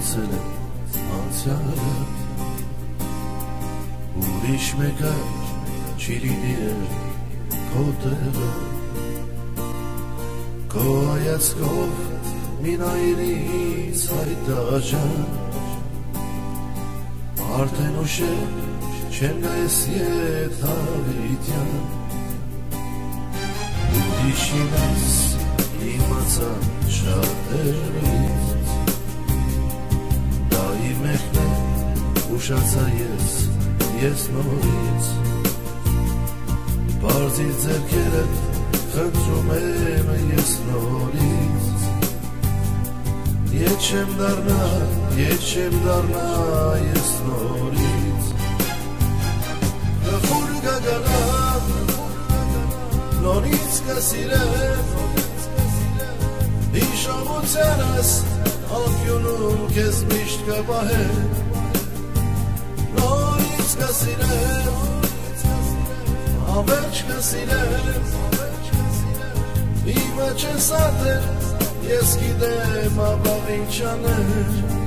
մոռացել եմ անցյալը Ուրիշ մեկ այլ չի լինի էր քո տեղը Քո հայացքով մի նայիր ինձ հայտաժան Արդեն ուշը չեմ գայես ետ հավիտյան Ուրիշին ես իմացան շատ էր ուշացա ես, ես նորից Բարձիր ձերքերդ խնդրում եմ ես նորից Ետ չեմ դարնա, ետ չեմ դարնա ես նորից Գխուր գագանա, նորից կսիրեմ Իշամությանս անկյունում կեզ միշտ կպահեմ կսիրեմ, ամերջ կսիրեմ Իմը չես ատեր, ես գիտեմ ապավ ինչ անել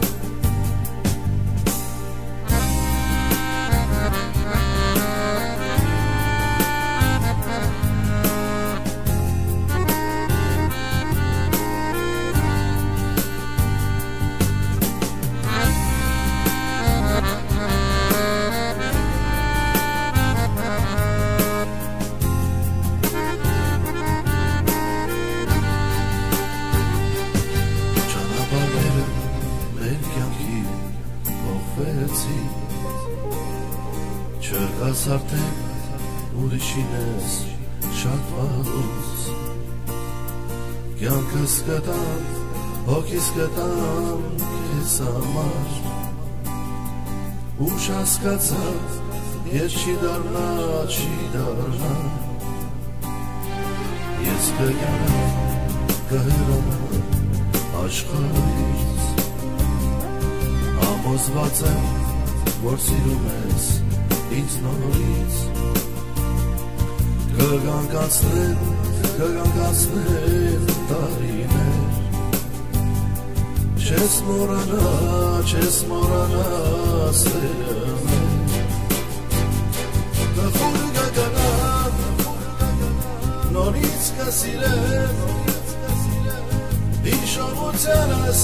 Չկաս արդեն ուրիշին ես շատ վաղուց Կյանքս կտամ, հոգիս կտամ քեզ համար Ուշ հասկացա, ես չի դառնա, չի դառնա Ես կգանամ, կհեռանամ աշխարհից Ամոզված եմ, որ սիրում ես ինձ նորից Կգանկացնեն, կգանկացնեն տարիներ Չես մորանա, չես մորանա սերը Կխուր կգնամ, նորից կսիրեմ Իշամությանս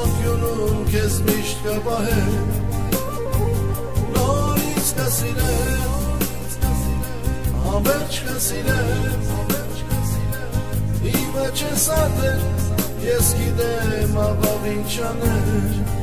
անկյունում կեզ միշտ կպահեմ կսիրեմ, ամերջ կսիրեմ Իմը չես ատեր, ես գիտեմ ապավ ինչ անել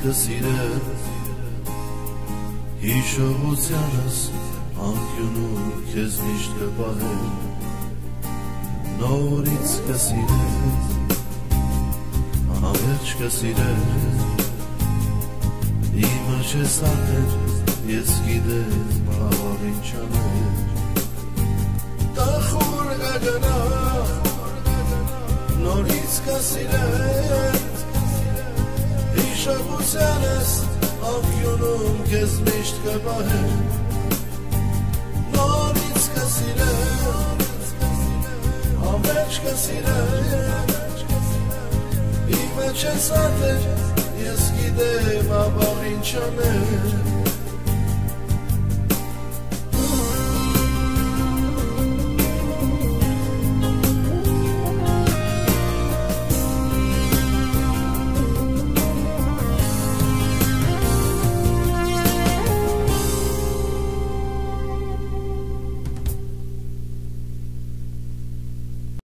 կսիրեմ Հիշողությանս անկյունում քեզ միշտ կպահեմ Նորից կսիրեմ Ամերջ կսիրեմ Իմը չես ատեր ես գիտեմ բավավ ինչ անել Տախուր կգնամ նորից կսիրեմ Հիշողությանս անկյունում կեզ միշտ կպահեմ Նորից կսիրեմ ամերջ կսիրեմ Իմը չես ատեր ես գիտեմ ապավ ինչ անել